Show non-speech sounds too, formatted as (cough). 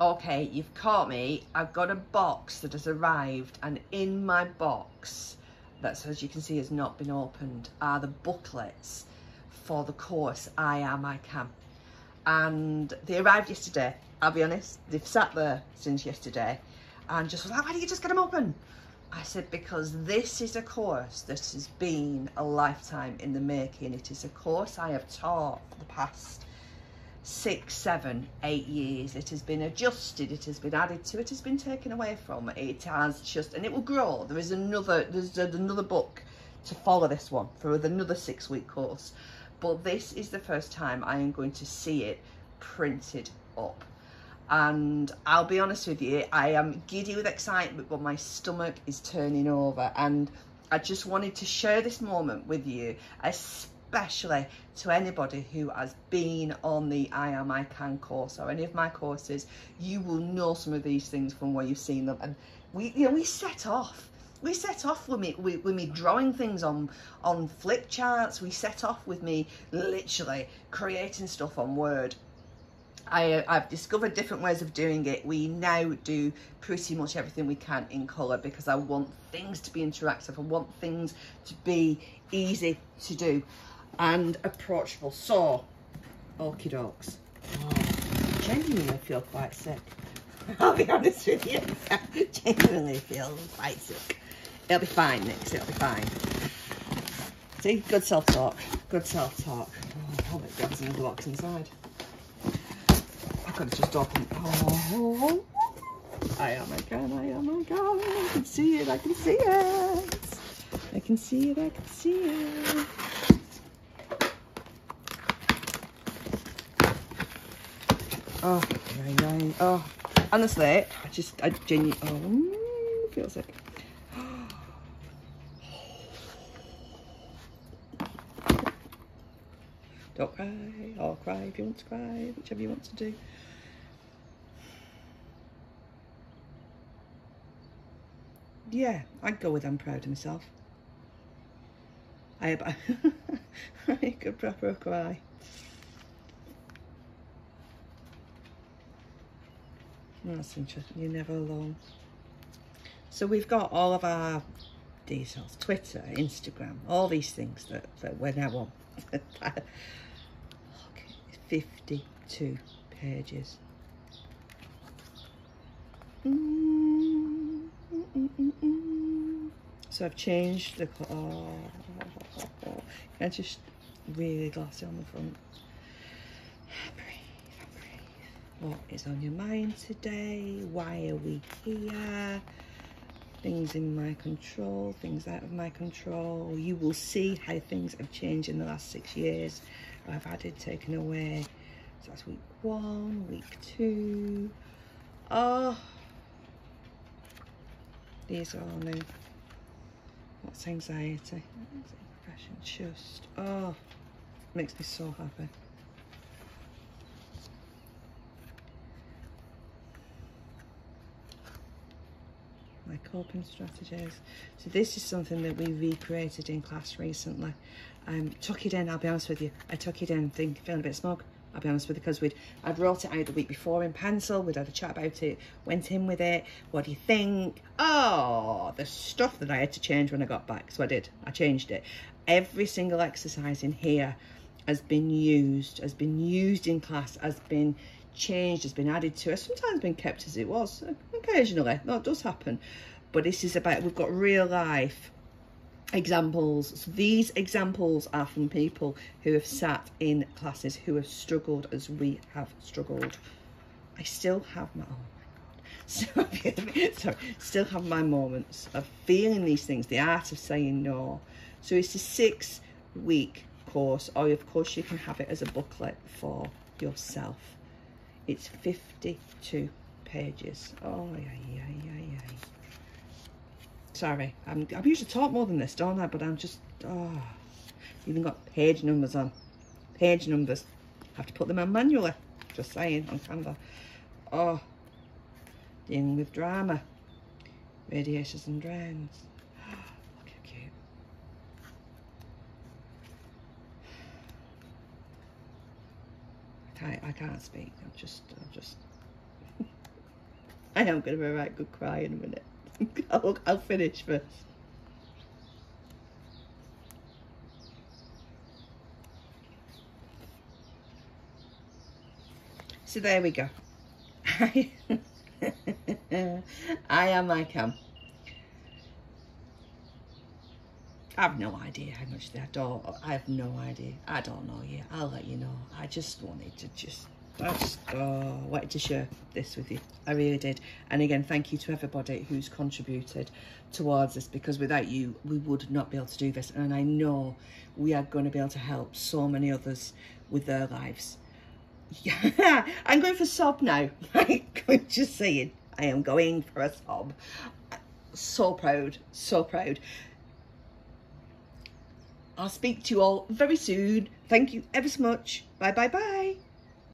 okay, you've caught me. I've got a box that has arrived and in my box, that as you can see has not been opened, are the booklets for the course I Am I Can. And they arrived yesterday, I'll be honest. They've sat there since yesterday and just like, why don't you just get them open? I said, because this is a course that has been a lifetime in the making. It is a course I have taught for the past six, seven, eight years. It has been adjusted, it has been added to, it has been taken away from. It has just, and it will grow. There is another, there's another book to follow this one for another six week course. But this is the first time I am going to see it printed up. And I'll be honest with you, I am giddy with excitement, but my stomach is turning over. And I just wanted to share this moment with you, especially especially to anybody who has been on the I Am I Can course or any of my courses, you will know some of these things from where you've seen them. And we, you know, we set off. We set off with me, with, with me drawing things on, on flip charts. We set off with me literally creating stuff on Word. I I, have discovered different ways of doing it. We now do pretty much everything we can in colour because I want things to be interactive. I want things to be easy to do and approachable. So, okie dokes. Oh, genuinely feel quite sick. (laughs) I'll be honest with you. (laughs) genuinely feel quite sick. It'll be fine, Nix. It'll be fine. See, good self-talk. Good self-talk. Oh, I hope it grabs another box inside. I could have just opened. Oh, I am I can, I am I can. I can see it, I can see it. I can see it, I can see it. Oh, very nice. Oh, honestly, I just, I genuinely, oh, feel sick. (gasps) Don't cry, or cry if you want to cry, whichever you want to do. Yeah, I'd go with I'm proud of myself. I, (laughs) I could proper cry. That's interesting. You're never alone. So we've got all of our details, Twitter, Instagram, all these things that, that we're now on. (laughs) Look, 52 pages. So I've changed the, oh, oh, oh, oh I just really glossy on the front. What is on your mind today? Why are we here? Things in my control, things out of my control. You will see how things have changed in the last six years. I've added, taken away. So that's week one, week two. Oh, these are all new. What's anxiety? Depression, just, oh, makes me so happy. My coping strategies. So this is something that we recreated in class recently. Um, took it in, I'll be honest with you, I took it in think, feeling a bit smug, I'll be honest with you, because we'd, I'd wrote it out the week before in pencil, we'd had a chat about it, went in with it, what do you think? Oh, the stuff that I had to change when I got back, so I did, I changed it. Every single exercise in here has been used, has been used in class, has been changed, has been added to, has sometimes been kept as it was, occasionally, that does happen. But this is about, we've got real life examples. So these examples are from people who have sat in classes who have struggled as we have struggled. I still have my, oh my God. (laughs) So, sorry, still have my moments of feeling these things, the art of saying no. So it's a six week course, or of course you can have it as a booklet for yourself. It's 52 pages. Oh, yeah, yeah, yeah, yeah. Sorry, I'm, I'm usually talk more than this, don't I? But I'm just, oh, even got page numbers on. Page numbers. Have to put them on manually. Just saying, on Canva. Oh, dealing with drama. Radiators and drains. I, I can't speak. I'm just, I'm just. (laughs) I am going to be a right good cry in a minute. (laughs) I'll, I'll finish first. So there we go. (laughs) I am I can. I have no idea how much they don't. I have no idea. I don't know yet. I'll let you know. I just wanted to just I just oh, wanted to share this with you. I really did. And again, thank you to everybody who's contributed towards this because without you, we would not be able to do this. And I know we are going to be able to help so many others with their lives. Yeah, (laughs) I'm going for sob now. (laughs) I'm just saying, I am going for a sob. So proud, so proud. I'll speak to you all very soon. Thank you ever so much. Bye, bye, bye.